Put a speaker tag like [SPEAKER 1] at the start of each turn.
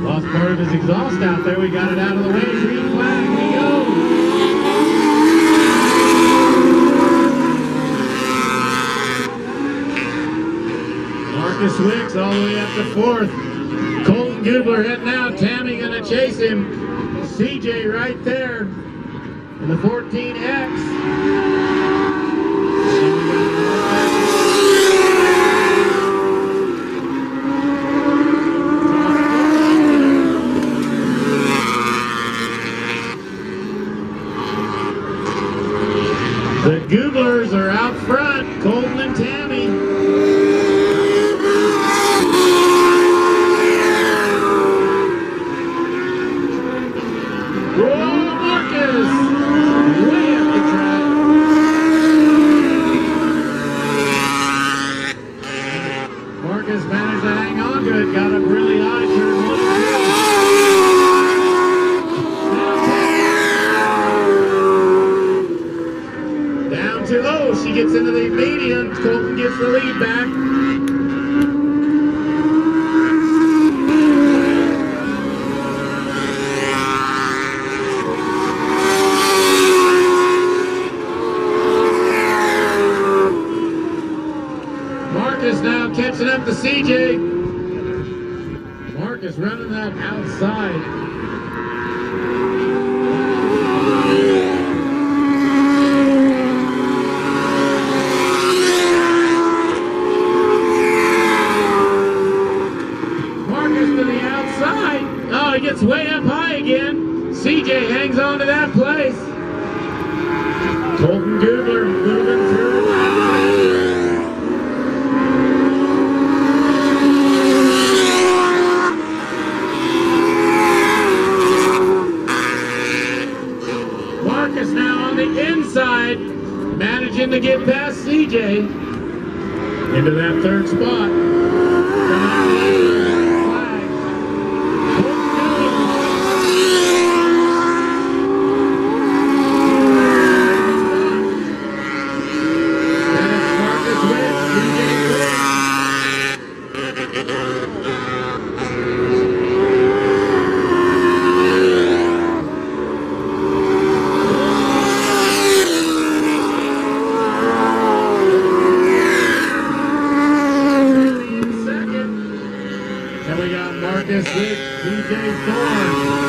[SPEAKER 1] Lost part of his exhaust out there. We got it out of the way. Green flag. We go. Marcus Wicks all the way up to fourth. Colton Gubler heading out. Tammy gonna chase him. CJ right there in the 14X. Gublers are out front, Colton and Tammy. Whoa, Marcus! Way up the track. Marcus managed to hang on to it, got up really high, turn one and two. Down to oh, she gets into the median. Colton gets the lead back. Marcus now catching up to CJ. Marcus running that outside. Marcus to the outside. He gets way up high again. CJ hangs on to that place. Colton Gubler moving through. Marcus now on the inside, managing to get past CJ into that third spot. Coming out of the flag. And it's Marcus Wicks, CJ Wicks. second. And we got Marcus with DJ Thorne.